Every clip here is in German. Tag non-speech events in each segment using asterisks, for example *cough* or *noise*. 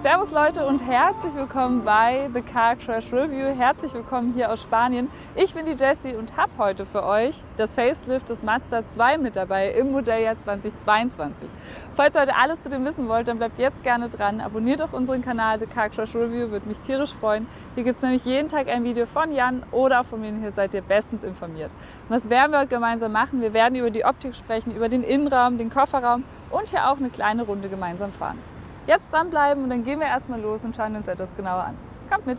Servus Leute und herzlich willkommen bei The Car Crash Review. Herzlich willkommen hier aus Spanien. Ich bin die Jessie und habe heute für euch das Facelift des Mazda 2 mit dabei im Modelljahr 2022. Falls ihr heute alles zu dem wissen wollt, dann bleibt jetzt gerne dran. Abonniert auch unseren Kanal The Car Crash Review, würde mich tierisch freuen. Hier gibt es nämlich jeden Tag ein Video von Jan oder auch von mir. Hier seid ihr bestens informiert. Was werden wir heute gemeinsam machen? Wir werden über die Optik sprechen, über den Innenraum, den Kofferraum und hier auch eine kleine Runde gemeinsam fahren. Jetzt dranbleiben und dann gehen wir erstmal los und schauen uns etwas genauer an. Kommt mit!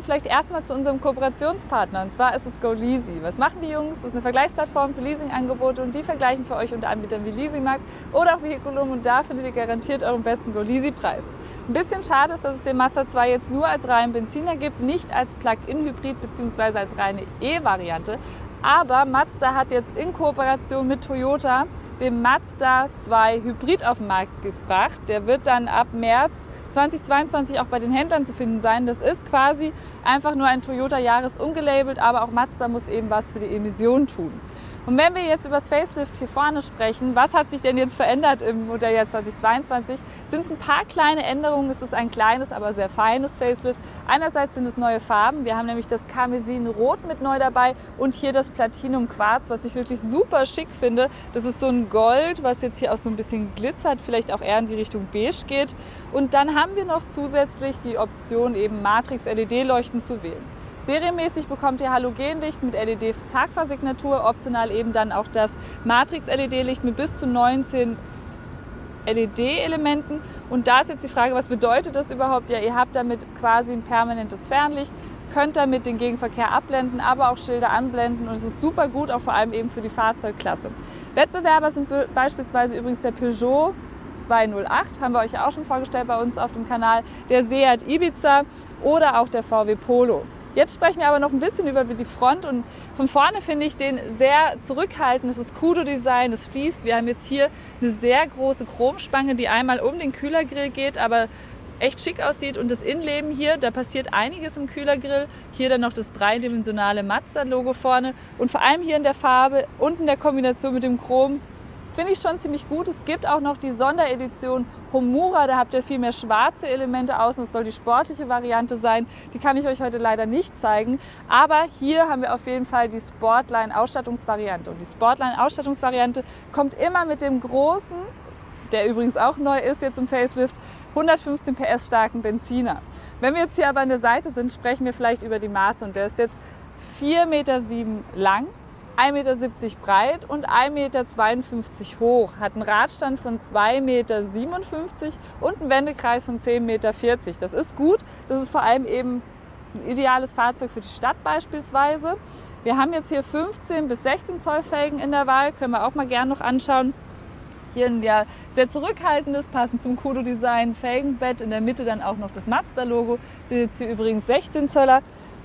Angekommen, vielleicht erstmal zu unserem Kooperationspartner und zwar ist es GoLeasy. Was machen die Jungs? Das ist eine Vergleichsplattform für Leasingangebote und die vergleichen für euch unter Anbietern wie Leasingmarkt oder auch Vehiculum und da findet ihr garantiert euren besten GoLeasy-Preis. Ein bisschen schade ist, dass es den Mazda 2 jetzt nur als reinen Benziner gibt, nicht als Plug-in-Hybrid bzw. als reine E-Variante. Aber Mazda hat jetzt in Kooperation mit Toyota den Mazda 2 Hybrid auf den Markt gebracht. Der wird dann ab März 2022 auch bei den Händlern zu finden sein. Das ist quasi einfach nur ein Toyota Jahres umgelabelt, aber auch Mazda muss eben was für die Emission tun. Und wenn wir jetzt über das Facelift hier vorne sprechen, was hat sich denn jetzt verändert im Modelljahr 2022? Sind es ein paar kleine Änderungen. Es ist ein kleines, aber sehr feines Facelift. Einerseits sind es neue Farben. Wir haben nämlich das Karmesin Rot mit neu dabei und hier das Platinum Quarz, was ich wirklich super schick finde. Das ist so ein Gold, was jetzt hier auch so ein bisschen glitzert, vielleicht auch eher in die Richtung beige geht. Und dann haben wir noch zusätzlich die Option eben Matrix LED Leuchten zu wählen. Serienmäßig bekommt ihr Halogenlicht mit LED-Tagfahrsignatur, optional eben dann auch das Matrix-LED-Licht mit bis zu 19 LED-Elementen. Und da ist jetzt die Frage, was bedeutet das überhaupt? Ja, ihr habt damit quasi ein permanentes Fernlicht, könnt damit den Gegenverkehr abblenden, aber auch Schilder anblenden und es ist super gut, auch vor allem eben für die Fahrzeugklasse. Wettbewerber sind beispielsweise übrigens der Peugeot 208, haben wir euch ja auch schon vorgestellt bei uns auf dem Kanal, der Seat Ibiza oder auch der VW Polo. Jetzt sprechen wir aber noch ein bisschen über die Front und von vorne finde ich den sehr zurückhaltend. Es ist Kudo-Design, es fließt. Wir haben jetzt hier eine sehr große Chromspange, die einmal um den Kühlergrill geht, aber echt schick aussieht. Und das Innenleben hier, da passiert einiges im Kühlergrill. Hier dann noch das dreidimensionale Mazda-Logo vorne und vor allem hier in der Farbe und in der Kombination mit dem Chrom Finde ich schon ziemlich gut. Es gibt auch noch die Sonderedition Homura, da habt ihr viel mehr schwarze Elemente außen. Das soll die sportliche Variante sein. Die kann ich euch heute leider nicht zeigen. Aber hier haben wir auf jeden Fall die Sportline Ausstattungsvariante. Und die Sportline Ausstattungsvariante kommt immer mit dem großen, der übrigens auch neu ist jetzt im Facelift, 115 PS starken Benziner. Wenn wir jetzt hier aber an der Seite sind, sprechen wir vielleicht über die Maße. Und der ist jetzt 4,7 Meter lang 1,70 Meter breit und 1,52 Meter hoch, hat einen Radstand von 2,57 Meter und einen Wendekreis von 10,40 Meter. Das ist gut, das ist vor allem eben ein ideales Fahrzeug für die Stadt beispielsweise. Wir haben jetzt hier 15 bis 16 Zoll Felgen in der Wahl, können wir auch mal gerne noch anschauen. Hier ein ja sehr zurückhaltendes, passend zum Kudo-Design, Felgenbett, in der Mitte dann auch noch das Mazda-Logo. Sind jetzt hier übrigens 16 Zöller.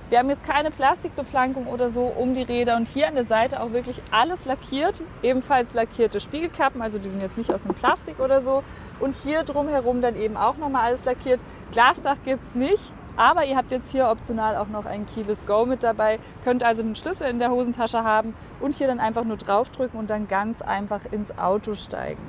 Wir haben jetzt keine Plastikbeplankung oder so um die Räder und hier an der Seite auch wirklich alles lackiert. Ebenfalls lackierte Spiegelkappen, also die sind jetzt nicht aus einem Plastik oder so. Und hier drumherum dann eben auch nochmal alles lackiert. Glasdach gibt es nicht, aber ihr habt jetzt hier optional auch noch ein Keyless Go mit dabei. Könnt also den Schlüssel in der Hosentasche haben und hier dann einfach nur draufdrücken und dann ganz einfach ins Auto steigen.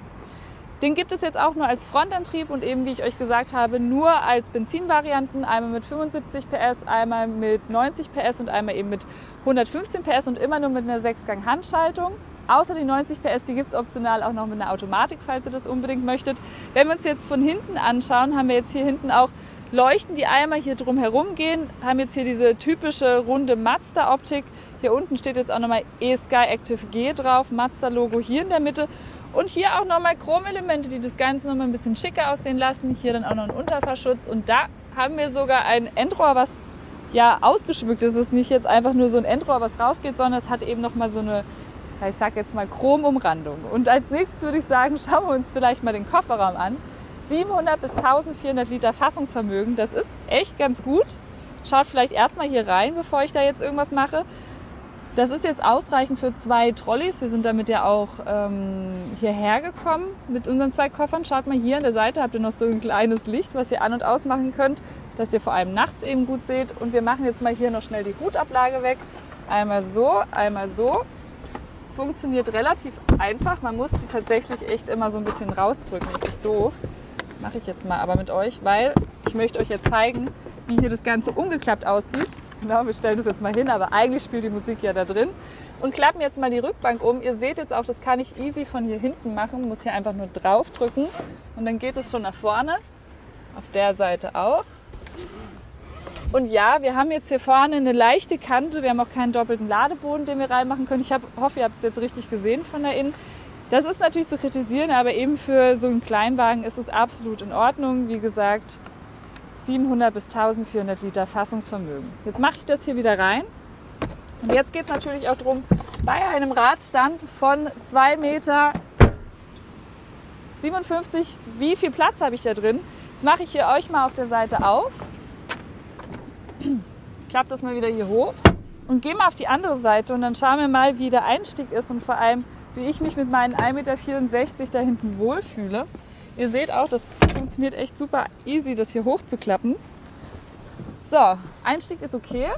Den gibt es jetzt auch nur als Frontantrieb und eben, wie ich euch gesagt habe, nur als Benzinvarianten. Einmal mit 75 PS, einmal mit 90 PS und einmal eben mit 115 PS und immer nur mit einer 6-Gang-Handschaltung. Außer die 90 PS, die gibt es optional auch noch mit einer Automatik, falls ihr das unbedingt möchtet. Wenn wir uns jetzt von hinten anschauen, haben wir jetzt hier hinten auch Leuchten, die einmal hier drum herum gehen, haben jetzt hier diese typische runde Mazda-Optik. Hier unten steht jetzt auch nochmal e-Sky Active G drauf, Mazda-Logo hier in der Mitte. Und hier auch nochmal Chromelemente, die das Ganze nochmal ein bisschen schicker aussehen lassen. Hier dann auch noch ein Unterfahrschutz. Und da haben wir sogar ein Endrohr, was ja ausgeschmückt ist. Es ist nicht jetzt einfach nur so ein Endrohr, was rausgeht, sondern es hat eben nochmal so eine, ich sag jetzt mal Chromumrandung. Und als nächstes würde ich sagen, schauen wir uns vielleicht mal den Kofferraum an. 700 bis 1400 Liter Fassungsvermögen. Das ist echt ganz gut. Schaut vielleicht erstmal hier rein, bevor ich da jetzt irgendwas mache. Das ist jetzt ausreichend für zwei Trolleys. Wir sind damit ja auch ähm, hierher gekommen mit unseren zwei Koffern. Schaut mal hier an der Seite, habt ihr noch so ein kleines Licht, was ihr an- und ausmachen könnt, dass ihr vor allem nachts eben gut seht. Und wir machen jetzt mal hier noch schnell die Hutablage weg. Einmal so, einmal so. Funktioniert relativ einfach. Man muss die tatsächlich echt immer so ein bisschen rausdrücken. Das ist doof. Mache ich jetzt mal aber mit euch, weil ich möchte euch jetzt zeigen, wie hier das Ganze umgeklappt aussieht. Genau, wir stellen das jetzt mal hin, aber eigentlich spielt die Musik ja da drin. Und klappen jetzt mal die Rückbank um. Ihr seht jetzt auch, das kann ich easy von hier hinten machen. Muss hier einfach nur drauf drücken und dann geht es schon nach vorne. Auf der Seite auch. Und ja, wir haben jetzt hier vorne eine leichte Kante. Wir haben auch keinen doppelten Ladeboden, den wir reinmachen können. Ich hab, hoffe, ihr habt es jetzt richtig gesehen von da innen. Das ist natürlich zu kritisieren, aber eben für so einen Kleinwagen ist es absolut in Ordnung. Wie gesagt, 700 bis 1400 Liter Fassungsvermögen. Jetzt mache ich das hier wieder rein. Und jetzt geht es natürlich auch darum, bei einem Radstand von 2 Meter 57, wie viel Platz habe ich da drin? Jetzt mache ich hier euch mal auf der Seite auf. Klappe das mal wieder hier hoch und gehe mal auf die andere Seite und dann schauen wir mal, wie der Einstieg ist und vor allem, wie ich mich mit meinen 1,64 Meter da hinten wohlfühle. Ihr seht auch, das funktioniert echt super easy, das hier hochzuklappen. So, Einstieg ist okay.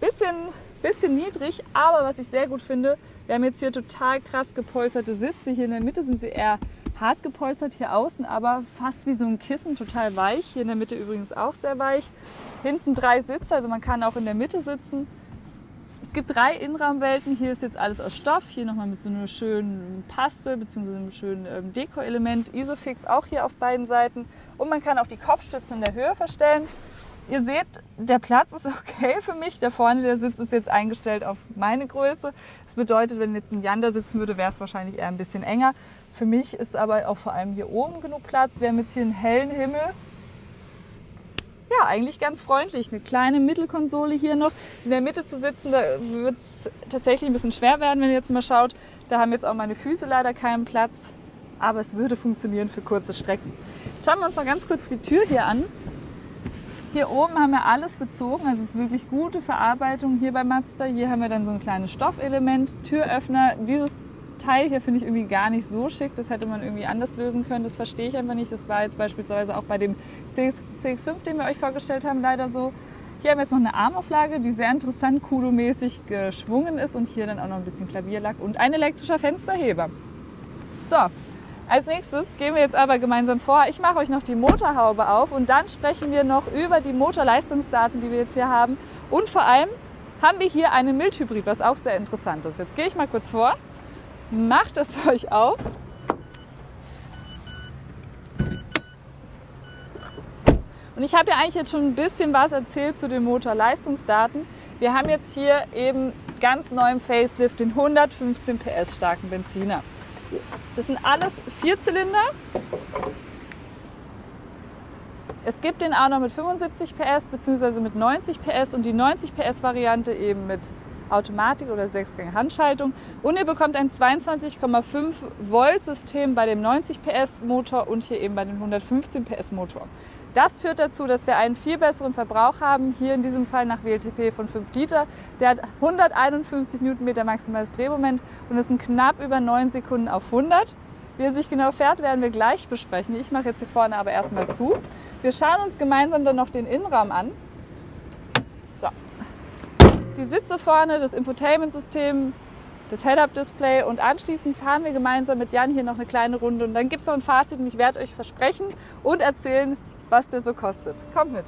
Bisschen, bisschen niedrig, aber was ich sehr gut finde, wir haben jetzt hier total krass gepolsterte Sitze. Hier in der Mitte sind sie eher hart gepolstert, hier außen aber fast wie so ein Kissen, total weich. Hier in der Mitte übrigens auch sehr weich. Hinten drei Sitze, also man kann auch in der Mitte sitzen. Es gibt drei Innenraumwelten. Hier ist jetzt alles aus Stoff. Hier nochmal mit so einem schönen Paspel bzw. einem schönen ähm, Deko-Element. Isofix auch hier auf beiden Seiten. Und man kann auch die Kopfstütze in der Höhe verstellen. Ihr seht, der Platz ist *laughs* okay für mich. Da vorne der Sitz ist jetzt eingestellt auf meine Größe. Das bedeutet, wenn jetzt ein Jan da sitzen würde, wäre es wahrscheinlich eher ein bisschen enger. Für mich ist aber auch vor allem hier oben genug Platz. Wir haben jetzt hier einen hellen Himmel ja, eigentlich ganz freundlich. Eine kleine Mittelkonsole hier noch. In der Mitte zu sitzen, da wird es tatsächlich ein bisschen schwer werden, wenn ihr jetzt mal schaut. Da haben jetzt auch meine Füße leider keinen Platz. Aber es würde funktionieren für kurze Strecken. Schauen wir uns noch ganz kurz die Tür hier an. Hier oben haben wir alles bezogen, also es ist wirklich gute Verarbeitung hier bei Mazda. Hier haben wir dann so ein kleines Stoffelement, Türöffner. Dieses Teil hier finde ich irgendwie gar nicht so schick. Das hätte man irgendwie anders lösen können. Das verstehe ich einfach nicht. Das war jetzt beispielsweise auch bei dem CX, CX5, den wir euch vorgestellt haben, leider so. Hier haben wir jetzt noch eine Armauflage, die sehr interessant kudo-mäßig geschwungen ist und hier dann auch noch ein bisschen Klavierlack und ein elektrischer Fensterheber. So, als nächstes gehen wir jetzt aber gemeinsam vor. Ich mache euch noch die Motorhaube auf und dann sprechen wir noch über die Motorleistungsdaten, die wir jetzt hier haben. Und vor allem haben wir hier einen Mildhybrid, was auch sehr interessant ist. Jetzt gehe ich mal kurz vor macht es euch auf. Und ich habe ja eigentlich jetzt schon ein bisschen was erzählt zu den Motorleistungsdaten. Wir haben jetzt hier eben ganz neuen Facelift den 115 PS starken Benziner. Das sind alles Vierzylinder. Es gibt den auch noch mit 75 PS bzw. mit 90 PS und die 90 PS Variante eben mit Automatik oder Sechsgang Handschaltung und ihr bekommt ein 22,5 Volt System bei dem 90 PS Motor und hier eben bei dem 115 PS Motor. Das führt dazu, dass wir einen viel besseren Verbrauch haben, hier in diesem Fall nach WLTP von 5 Liter. Der hat 151 Newtonmeter maximales Drehmoment und ist in knapp über 9 Sekunden auf 100. Wie er sich genau fährt, werden wir gleich besprechen. Ich mache jetzt hier vorne aber erstmal zu. Wir schauen uns gemeinsam dann noch den Innenraum an die Sitze vorne, das Infotainment-System, das Head-Up-Display und anschließend fahren wir gemeinsam mit Jan hier noch eine kleine Runde und dann gibt es noch ein Fazit und ich werde euch versprechen und erzählen, was der so kostet. Kommt mit!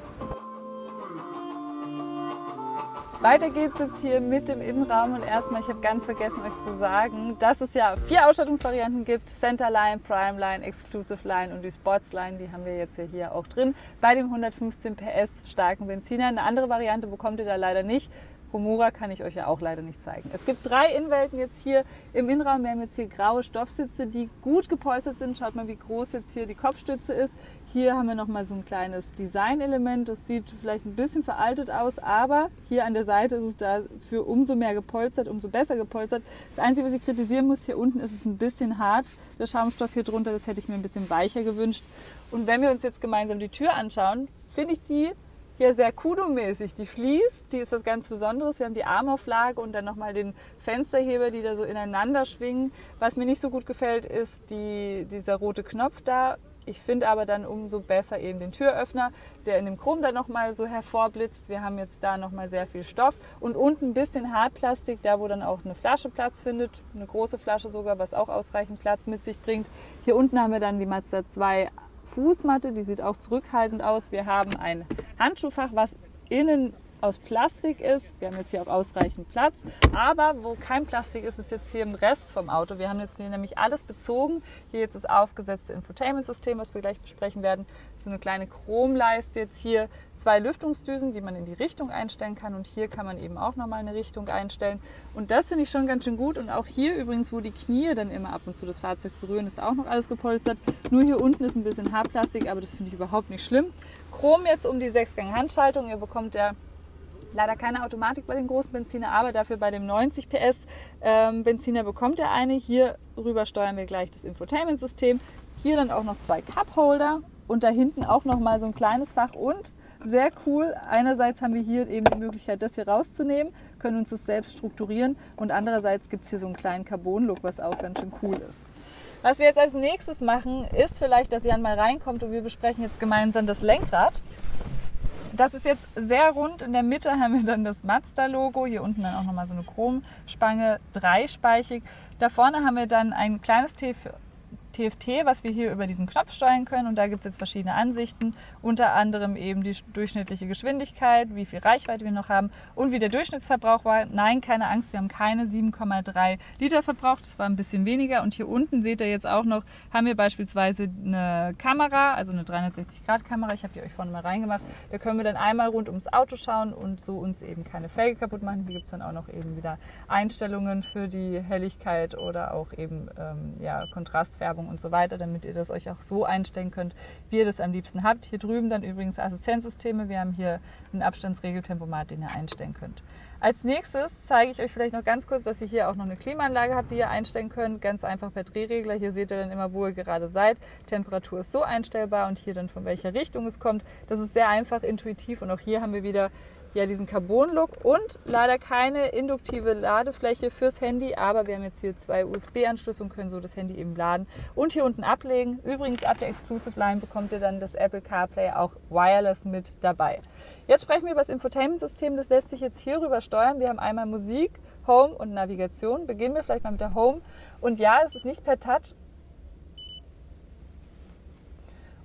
Weiter geht es jetzt hier mit dem Innenraum und erstmal, ich habe ganz vergessen euch zu sagen, dass es ja vier Ausstattungsvarianten gibt. Center Line, Prime Line, Exclusive Line und die Sports Line, die haben wir jetzt hier auch drin. Bei dem 115 PS starken Benziner. Eine andere Variante bekommt ihr da leider nicht Homura kann ich euch ja auch leider nicht zeigen. Es gibt drei Innenwelten jetzt hier im Innenraum. Wir haben jetzt hier graue Stoffsitze, die gut gepolstert sind. Schaut mal, wie groß jetzt hier die Kopfstütze ist. Hier haben wir nochmal so ein kleines Designelement. Das sieht vielleicht ein bisschen veraltet aus, aber hier an der Seite ist es dafür umso mehr gepolstert, umso besser gepolstert. Das Einzige, was ich kritisieren muss, hier unten ist es ein bisschen hart, der Schaumstoff hier drunter. Das hätte ich mir ein bisschen weicher gewünscht. Und wenn wir uns jetzt gemeinsam die Tür anschauen, finde ich die hier sehr Kudo-mäßig. Die fließt, die ist was ganz Besonderes. Wir haben die Armauflage und dann nochmal den Fensterheber, die da so ineinander schwingen. Was mir nicht so gut gefällt, ist die, dieser rote Knopf da. Ich finde aber dann umso besser eben den Türöffner, der in dem Chrom dann nochmal so hervorblitzt. Wir haben jetzt da nochmal sehr viel Stoff und unten ein bisschen Hartplastik, da wo dann auch eine Flasche Platz findet, eine große Flasche sogar, was auch ausreichend Platz mit sich bringt. Hier unten haben wir dann die Mazda 2 Fußmatte, die sieht auch zurückhaltend aus. Wir haben ein Handschuhfach, was innen aus Plastik ist. Wir haben jetzt hier auch ausreichend Platz. Aber wo kein Plastik ist, ist jetzt hier im Rest vom Auto. Wir haben jetzt hier nämlich alles bezogen. Hier jetzt das aufgesetzte Infotainment-System, was wir gleich besprechen werden. So eine kleine Chromleiste jetzt hier. Zwei Lüftungsdüsen, die man in die Richtung einstellen kann. Und hier kann man eben auch nochmal eine Richtung einstellen. Und das finde ich schon ganz schön gut. Und auch hier übrigens, wo die Knie dann immer ab und zu das Fahrzeug berühren, ist auch noch alles gepolstert. Nur hier unten ist ein bisschen Haarplastik, aber das finde ich überhaupt nicht schlimm. Chrom jetzt um die Sechsgang-Handschaltung. Ihr bekommt ja Leider keine Automatik bei den großen Benziner, aber dafür bei dem 90 PS ähm, Benziner bekommt er eine. Hier rüber steuern wir gleich das Infotainment-System. Hier dann auch noch zwei Cup-Holder und da hinten auch noch mal so ein kleines Fach und sehr cool. Einerseits haben wir hier eben die Möglichkeit, das hier rauszunehmen, können uns das selbst strukturieren und andererseits gibt es hier so einen kleinen Carbon-Look, was auch ganz schön cool ist. Was wir jetzt als nächstes machen, ist vielleicht, dass Jan mal reinkommt und wir besprechen jetzt gemeinsam das Lenkrad. Das ist jetzt sehr rund. In der Mitte haben wir dann das Mazda-Logo. Hier unten dann auch nochmal so eine Chromspange, dreispeichig. Da vorne haben wir dann ein kleines T für TFT, was wir hier über diesen Knopf steuern können. Und da gibt es jetzt verschiedene Ansichten, unter anderem eben die durchschnittliche Geschwindigkeit, wie viel Reichweite wir noch haben und wie der Durchschnittsverbrauch war. Nein, keine Angst, wir haben keine 7,3 Liter verbraucht, das war ein bisschen weniger. Und hier unten seht ihr jetzt auch noch, haben wir beispielsweise eine Kamera, also eine 360-Grad-Kamera. Ich habe die euch vorne mal reingemacht. Da können wir dann einmal rund ums Auto schauen und so uns eben keine Felge kaputt machen. Hier gibt es dann auch noch eben wieder Einstellungen für die Helligkeit oder auch eben ähm, ja, Kontrastfärbung und so weiter, damit ihr das euch auch so einstellen könnt, wie ihr das am liebsten habt. Hier drüben dann übrigens Assistenzsysteme. Wir haben hier einen Abstandsregeltempomat, den ihr einstellen könnt. Als nächstes zeige ich euch vielleicht noch ganz kurz, dass ihr hier auch noch eine Klimaanlage habt, die ihr einstellen könnt. Ganz einfach per Drehregler. Hier seht ihr dann immer, wo ihr gerade seid. Temperatur ist so einstellbar und hier dann von welcher Richtung es kommt. Das ist sehr einfach, intuitiv und auch hier haben wir wieder ja diesen Carbon-Look und leider keine induktive Ladefläche fürs Handy, aber wir haben jetzt hier zwei USB-Anschlüsse und können so das Handy eben laden und hier unten ablegen. Übrigens ab der Exclusive Line bekommt ihr dann das Apple CarPlay auch wireless mit dabei. Jetzt sprechen wir über das Infotainment-System, das lässt sich jetzt hier rüber steuern. Wir haben einmal Musik, Home und Navigation. Beginnen wir vielleicht mal mit der Home. Und ja, es ist nicht per Touch,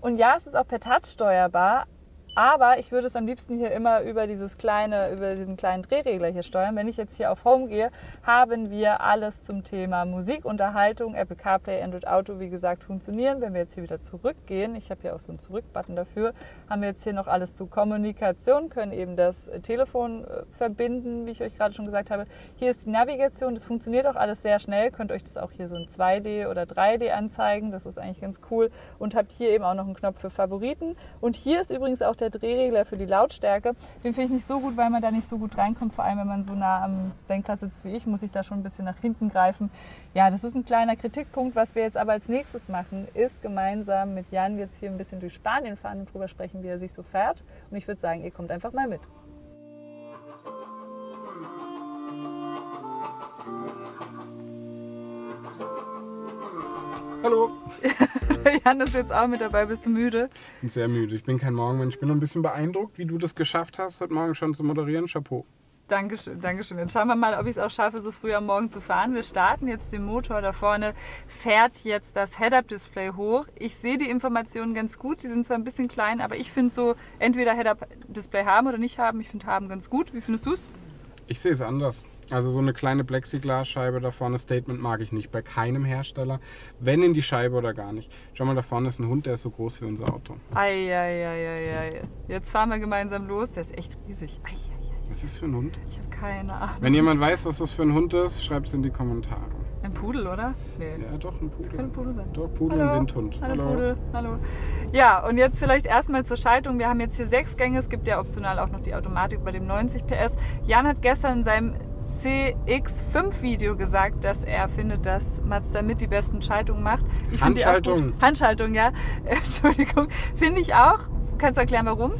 und ja, es ist auch per Touch steuerbar, aber ich würde es am liebsten hier immer über dieses kleine, über diesen kleinen Drehregler hier steuern. Wenn ich jetzt hier auf Home gehe, haben wir alles zum Thema Musik, Unterhaltung, Apple CarPlay, Android Auto, wie gesagt, funktionieren. Wenn wir jetzt hier wieder zurückgehen, ich habe hier auch so einen Zurück-Button dafür, haben wir jetzt hier noch alles zu Kommunikation, können eben das Telefon äh, verbinden, wie ich euch gerade schon gesagt habe. Hier ist die Navigation, das funktioniert auch alles sehr schnell. Könnt euch das auch hier so in 2D oder 3D anzeigen. Das ist eigentlich ganz cool. Und habt hier eben auch noch einen Knopf für Favoriten. Und hier ist übrigens auch der der Drehregler für die Lautstärke. Den finde ich nicht so gut, weil man da nicht so gut reinkommt. Vor allem, wenn man so nah am Lenkrad sitzt wie ich, muss ich da schon ein bisschen nach hinten greifen. Ja, das ist ein kleiner Kritikpunkt. Was wir jetzt aber als nächstes machen, ist gemeinsam mit Jan jetzt hier ein bisschen durch Spanien fahren und drüber sprechen, wie er sich so fährt. Und ich würde sagen, ihr kommt einfach mal mit. Ist jetzt auch mit dabei. Bist du müde? Ich bin sehr müde. Ich bin kein Morgenmensch. Ich bin noch ein bisschen beeindruckt, wie du das geschafft hast, heute Morgen schon zu moderieren. Chapeau. Dankeschön, Dankeschön. Jetzt schauen wir mal, ob ich es auch schaffe, so früh am Morgen zu fahren. Wir starten jetzt den Motor. Da vorne fährt jetzt das Head-Up-Display hoch. Ich sehe die Informationen ganz gut. Die sind zwar ein bisschen klein, aber ich finde so, entweder Head-Up-Display haben oder nicht haben. Ich finde haben ganz gut. Wie findest du es? Ich sehe es anders. Also so eine kleine Plexiglasscheibe da vorne, Statement mag ich nicht bei keinem Hersteller. Wenn in die Scheibe oder gar nicht. Schau mal, da vorne ist ein Hund, der ist so groß wie unser Auto. Eieieiei. Jetzt fahren wir gemeinsam los. Der ist echt riesig. Ei, Was ist das für ein Hund? Ich habe keine Ahnung. Wenn jemand weiß, was das für ein Hund ist, schreibt es in die Kommentare. Ein Pudel, oder? Nee. Ja, doch, ein Pudel. Kann ein Pudel sein. Doch, Pudel Hallo. und Windhund. Hallo, Pudel, hallo. Ja, und jetzt vielleicht erstmal zur Schaltung. Wir haben jetzt hier sechs Gänge. Es gibt ja optional auch noch die Automatik bei dem 90 PS. Jan hat gestern in seinem CX5-Video gesagt, dass er findet, dass Mazda mit die besten Schaltungen macht. Ich Handschaltung. Handschaltung, ja. *laughs* Entschuldigung. Finde ich auch. Kannst du erklären, warum?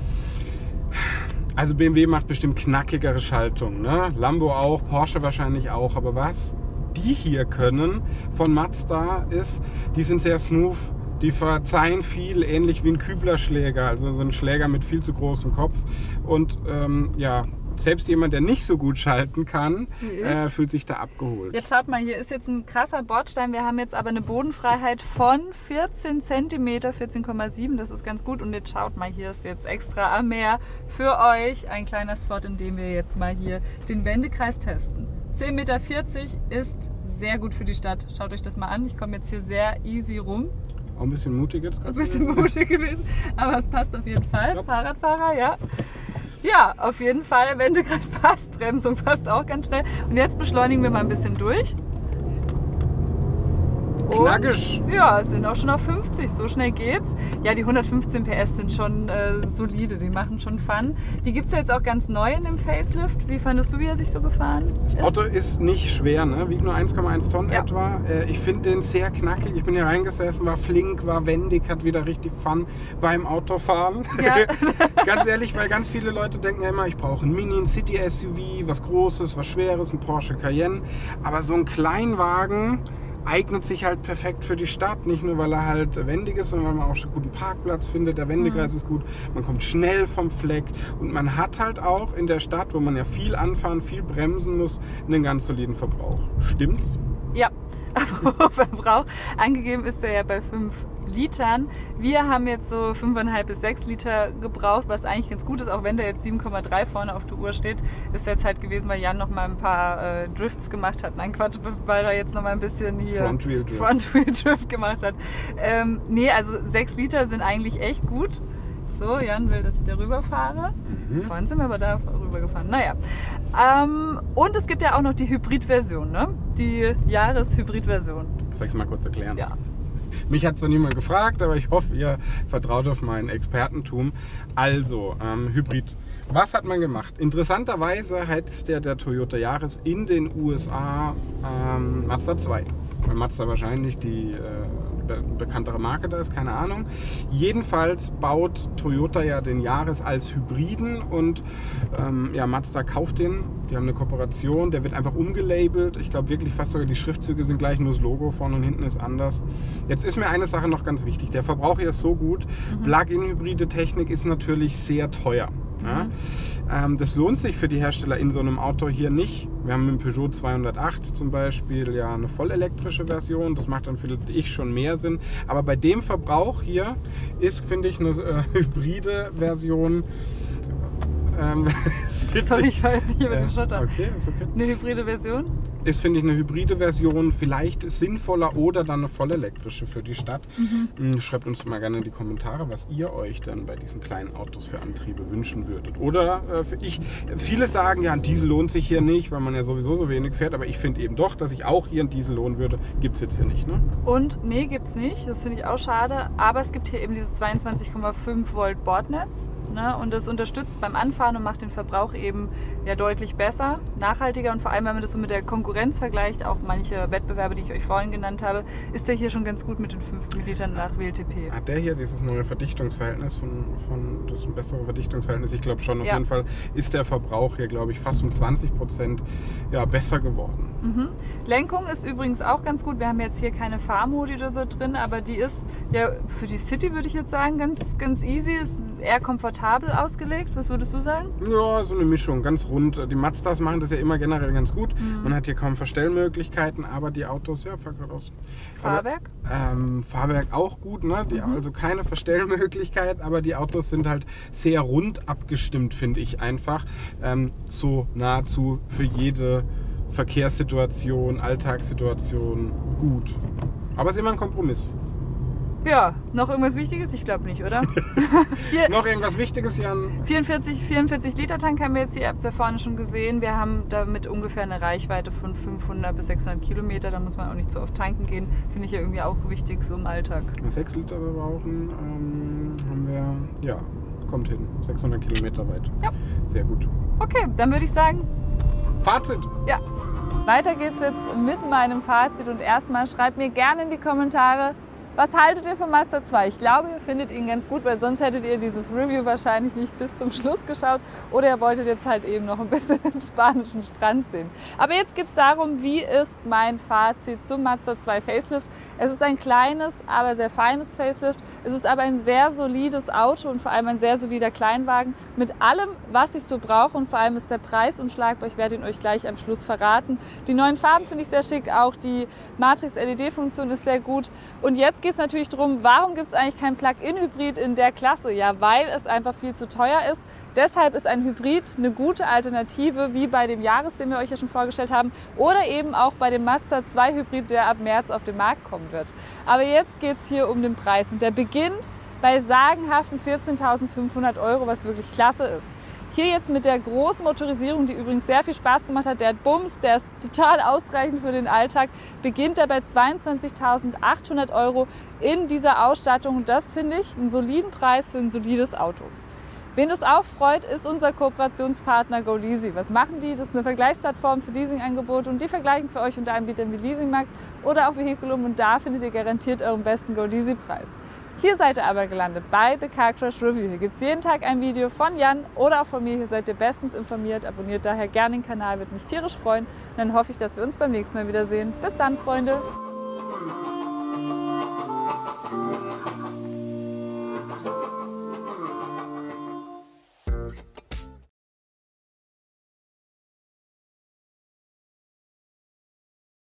Also BMW macht bestimmt knackigere Schaltungen, ne? Lambo auch, Porsche wahrscheinlich auch. Aber was die hier können von Mazda ist, die sind sehr smooth. Die verzeihen viel, ähnlich wie ein Küblerschläger, also so ein Schläger mit viel zu großem Kopf. Und ähm, ja, selbst jemand, der nicht so gut schalten kann, äh, fühlt sich da abgeholt. Jetzt schaut mal, hier ist jetzt ein krasser Bordstein. Wir haben jetzt aber eine Bodenfreiheit von 14 cm, 14,7. Das ist ganz gut. Und jetzt schaut mal, hier ist jetzt extra am Meer für euch ein kleiner Spot, in dem wir jetzt mal hier den Wendekreis testen. 10,40 Meter ist sehr gut für die Stadt. Schaut euch das mal an. Ich komme jetzt hier sehr easy rum. Auch ein bisschen mutig jetzt Ein gerade. bisschen mutig gewesen, aber es passt auf jeden Fall. Fahrradfahrer, ja. Ja, auf jeden Fall. Wendekreis *laughs* passt, Bremsung passt auch ganz schnell. Und jetzt beschleunigen wir mal ein bisschen durch. Und- Knackig. Ja, es sind auch schon auf 50, so schnell geht's. Ja, die 115 PS sind schon äh, solide, die machen schon Fun. Die gibt es ja jetzt auch ganz neu in dem Facelift. Wie fandest du, wie er sich so gefahren ist? Otto ist nicht schwer, ne? wiegt nur 1,1 Tonnen Ja. etwa. Äh, Ich finde den sehr knackig. Ich bin hier reingesessen, war flink, war wendig, hat wieder richtig Fun beim Autofahren. Ja. *laughs* ganz ehrlich, weil ganz viele Leute denken ja immer, ich brauche ein Mini, ein City-SUV, was Großes, was Schweres, ein Porsche Cayenne. Aber so ein Kleinwagen eignet sich halt perfekt für die Stadt. Nicht nur, weil er halt wendig ist, sondern weil man auch schon guten Parkplatz findet. Der Wendekreis ist gut. Man kommt schnell vom Fleck. Und man hat halt auch in der Stadt, wo man ja viel anfahren, viel bremsen muss, einen ganz soliden Verbrauch. Stimmt's? Ja, *laughs* apropos Verbrauch. Angegeben ist er ja bei 5 Litern. Wir haben jetzt so 5,5 bis 6 Liter gebraucht, was eigentlich ganz gut ist, auch wenn da jetzt 7,3 vorne auf der Uhr steht. Ist jetzt halt gewesen, weil Jan noch mal ein paar äh, Drifts gemacht hat. Nein, Quatsch, weil er jetzt noch mal ein bisschen hier Frontwheel Drift. Frontwheel Drift gemacht hat. Ähm, nee, also 6 Liter sind eigentlich echt gut. So, Jan will, dass ich da rüberfahre. Mhm. Vorhin sind wir aber da rübergefahren. Naja. Ähm, und es gibt ja auch noch die Hybridversion, ne? Die Jahreshybridversion. Soll ich es mal kurz erklären? Ja. Mich hat zwar niemand gefragt, aber ich hoffe, ihr vertraut auf mein Expertentum. Also, ähm, Hybrid. Was hat man gemacht? Interessanterweise heißt der, der Toyota Yaris in den USA ähm, Mazda 2. Weil Mazda wahrscheinlich die äh, be bekanntere Marke da ist, keine Ahnung. Jedenfalls baut Toyota ja den Yaris als Hybriden und ähm, ja, Mazda kauft den. Die haben eine Kooperation, der wird einfach umgelabelt. Ich glaube wirklich fast sogar die Schriftzüge sind gleich, nur das Logo vorne und hinten ist anders. Jetzt ist mir eine Sache noch ganz wichtig. Der Verbrauch hier ist so gut. Plug-in-hybride Technik ist natürlich sehr teuer. Ja? Ähm, das lohnt sich für die Hersteller in so einem Auto hier nicht. Wir haben im Peugeot 208 zum Beispiel ja eine vollelektrische Version. Das macht dann finde ich schon mehr Sinn. Aber bei dem Verbrauch hier ist, finde ich, eine äh, *laughs* hybride Version. Ähm, *laughs* es Sorry, ich war jetzt nicht über den Schotter. Okay, ist okay. Eine hybride Version? Ist, finde ich, eine hybride Version vielleicht sinnvoller oder dann eine vollelektrische für die Stadt. Mhm. Schreibt uns mal gerne in die Kommentare, was ihr euch dann bei diesen kleinen Autos für Antriebe wünschen würdet. Oder äh, für ich, viele sagen ja, ein Diesel lohnt sich hier nicht, weil man ja sowieso so wenig fährt. Aber ich finde eben doch, dass sich auch hier ein Diesel lohnen würde. Gibt es jetzt hier nicht, ne? Und nee, gibt's nicht. Das finde ich auch schade. Aber es gibt hier eben dieses 22,5 Volt Bordnetz. Ne? Und das unterstützt beim Anfahren und macht den Verbrauch eben ja deutlich besser, nachhaltiger. Und vor allem, wenn man das so mit der Konkurrenz vergleicht, auch manche Wettbewerbe, die ich euch vorhin genannt habe, ist der hier schon ganz gut mit den 5 Millilitern nach WLTP. Hat der hier dieses neue Verdichtungsverhältnis von, von das ist ein bessere Verdichtungsverhältnis? Ich glaube schon. Auf Ja. jeden Fall ist der Verbrauch hier, glaube ich, fast um 20 Prozent ja, besser geworden. Mhm. Lenkung ist übrigens auch ganz gut. Wir haben jetzt hier keine Fahrmodi oder so drin, aber die ist ja für die City, würde ich jetzt sagen, ganz, ganz easy. Ist eher komfortabel ausgelegt. Was würdest du sagen? Ja, so eine Mischung, ganz rund. Die Mazdas machen das ja immer generell ganz gut. Man hat hier kaum Verstellmöglichkeiten, aber die Autos, ja, fahr grad aus. Fahrwerk? Aber, ähm, Fahrwerk auch gut, ne? Die, Also keine Verstellmöglichkeit, aber die Autos sind halt sehr rund abgestimmt, finde ich einfach. Ähm, so nahezu für jede Verkehrssituation, Alltagssituation gut. Aber es ist immer ein Kompromiss. Ja, noch irgendwas Wichtiges? Ich glaube nicht, oder? *laughs* Hier, noch irgendwas Wichtiges, Jan? 44, 44 Liter Tank haben wir jetzt hier, ihr habt ja vorne schon gesehen. Wir haben damit ungefähr eine Reichweite von 500 bis 600 Kilometer. Da muss man auch nicht so oft tanken gehen. Finde ich ja irgendwie auch wichtig so im Alltag. 6 Liter wir brauchen, ähm, haben wir, ja, kommt hin. 600 Kilometer weit. Ja. Sehr gut. Okay, dann würde ich sagen... Fazit. Ja. Weiter geht's jetzt mit meinem Fazit und erstmal schreibt mir gerne in die Kommentare, was haltet ihr von Mazda 2? Ich glaube, ihr findet ihn ganz gut, weil sonst hättet ihr dieses Review wahrscheinlich nicht bis zum Schluss geschaut oder ihr wolltet jetzt halt eben noch ein *laughs* bisschen den spanischen Strand sehen. Aber jetzt geht es darum, wie ist mein Fazit zum Mazda 2 Facelift. Es ist ein kleines, aber sehr feines Facelift. Es ist aber ein sehr solides Auto und vor allem ein sehr solider Kleinwagen mit allem, was ich so brauche und vor allem ist der Preis unschlagbar. Ich werde ihn euch gleich am Schluss verraten. Die neuen Farben finde ich sehr schick, auch die Matrix LED-Funktion ist sehr gut und jetzt geht es natürlich darum, warum gibt es eigentlich kein Plug-in-Hybrid in der Klasse? Ja, weil es einfach viel zu teuer ist. Deshalb ist ein Hybrid eine gute Alternative, wie bei dem Jahres, den wir euch ja schon vorgestellt haben, oder eben auch bei dem Mazda 2 Hybrid, der ab März auf den Markt kommen wird. Aber jetzt geht es hier um den Preis und der beginnt bei sagenhaften 14.500 Euro, was wirklich klasse ist. Hier jetzt mit der großen Motorisierung, die übrigens sehr viel Spaß gemacht hat, der hat Bums, der ist total ausreichend für den Alltag, beginnt er bei 22.800 Euro in dieser Ausstattung. Das finde ich einen soliden Preis für ein solides Auto. Wen das auch freut, ist unser Kooperationspartner GoLeasy. Was machen die? Das ist eine Vergleichsplattform für Leasingangebote und die vergleichen für euch unter Anbietern wie Leasingmarkt oder auch Vehiculum und da findet ihr garantiert euren besten GoLeasy-Preis. Hier seid ihr aber gelandet bei The Car Crash Review. Hier gibt es jeden Tag ein Video von Jan oder auch von mir. Hier seid ihr bestens informiert. Abonniert daher gerne den Kanal, würde mich tierisch freuen. Und dann hoffe ich, dass wir uns beim nächsten Mal wiedersehen. Bis dann, Freunde!